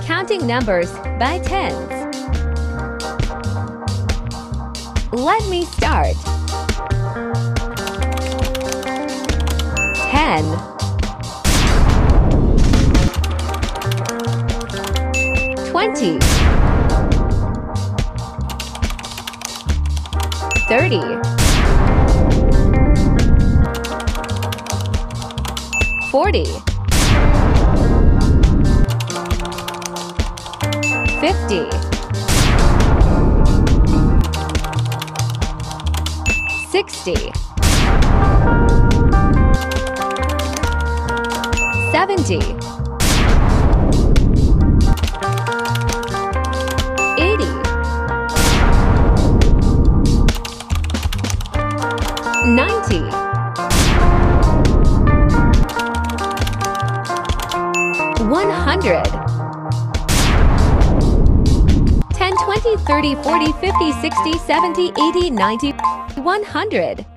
Counting numbers by tens. Let me start. 10 20 30 40 50 60 70 80 90 100 20 30 40 50 60 70 80 90 100